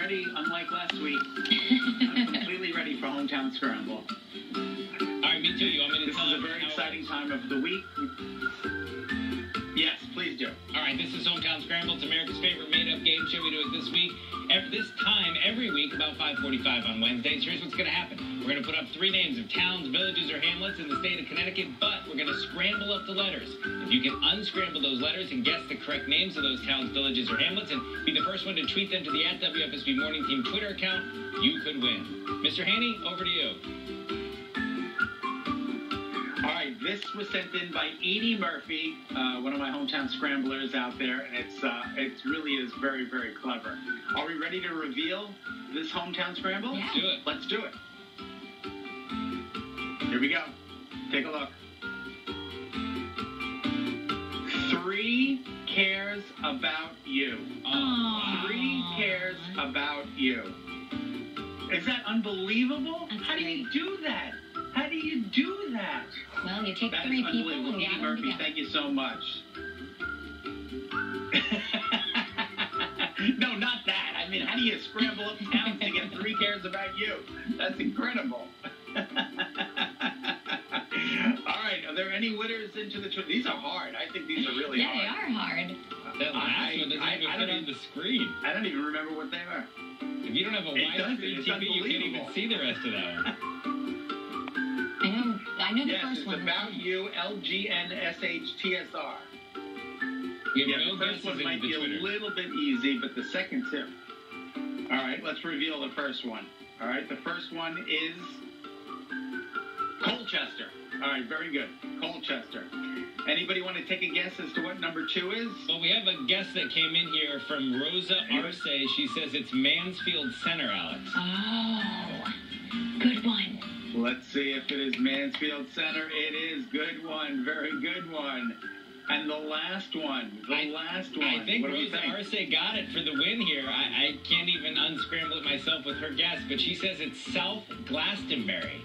ready, unlike last week. I'm completely ready for Hometown Scramble. All right, me too. You want me to This tell is a very exciting time of the week. Yes, please do. All right, this is Hometown Scramble. It's America's favorite game show. We do it this week. Every, this time every week, about 5:45 on Wednesdays. Here's what's going to happen. We're going to put up three names of towns, villages, or hamlets in the state of Connecticut, but we're going to scramble up the letters. If you can unscramble those letters and guess the correct names of those towns, villages, or hamlets, and be the first one to tweet them to the at WFSB Morning Team Twitter account, you could win. Mr. Haney, over to you. All right, this was sent in by Edie Murphy, uh, one of my hometown scramblers out there, and it's uh, it really is very very clever. Are we ready to reveal this hometown scramble? Yeah. Do it. Let's do it. Here we go. Take a look. Three cares about you. Three cares about you. Is that unbelievable? That's How do you do that? How do you do that? Well, you take That is three people unbelievable. and Edie Murphy, together. thank you so much. no, not that. I mean, how do you scramble up towns to get three cares about you? That's incredible. All right, are there any winners into the tw- These are hard. I think these are really yeah, they are hard. that last I- one doesn't I- even I fit don't on even- the screen. I don't even remember what they are. If you don't have a widescreen TV, you can't even see the rest of that one. I know. The yes, first it's one. about you, LGNSHTSR. We have Yeah, no the first one might the be a little bit easy, but the second two. All right, let's reveal the first one. All right, the first one is Colchester. All right, very good. Colchester. Anybody want to take a guess as to what number two is? Well, we have a guest that came in here from Rosa Arce. She says it's Mansfield Center, Alex. Oh, good one. Let's see if it is Mansfield Center. It is. Good one. Very good one. And the last one. The I- last one. I think what Rosa think? Arce got it for the win here. I, I can't even unscramble it myself with her guess, but she says it's South Glastonbury.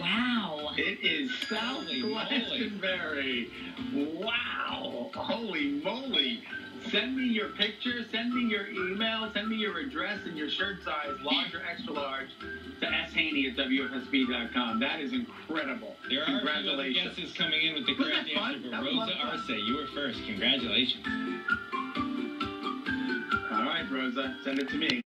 Wow. It is South Holy moly. Glastonbury. Wow. Holy moly. Send me your picture, send me your email, send me your address and your shirt size, large or extra large, to shaney at wfsb.com. That is incredible. There are a few other Congratulations. guesses coming in with the correct answer, but That was a lot Rosa. Arce, you were first. Congratulations. All right, Rosa, send it to me.